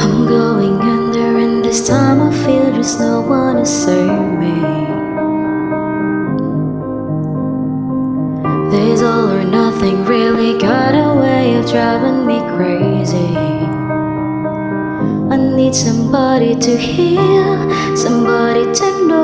I'm going under, and this time I feel there's no one to save me. This all or nothing really got a way of driving me crazy. I need somebody to heal, somebody to know,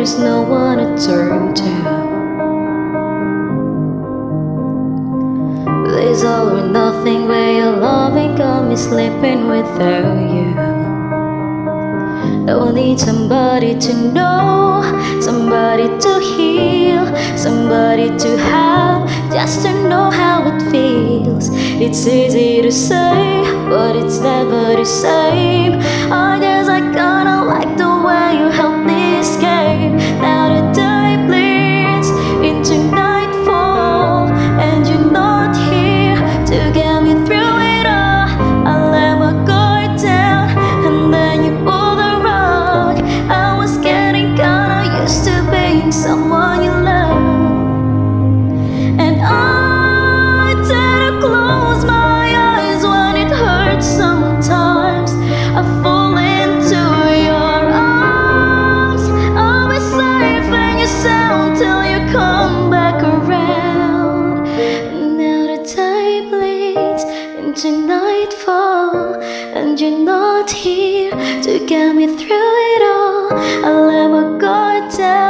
there's no one to turn to. This all or nothing way of loving got me sleeping without you. Don't need somebody to know, somebody to heal, somebody to have, just to know how it feels. It's easy to say, but it's never the same. I someone you love. And I tend to close my eyes when it hurts sometimes. I fall into your arms. I'll be safe in your sound till you come back around. Now the day bleeds into nightfall, and you're not here to get me through it all. I let my guard down,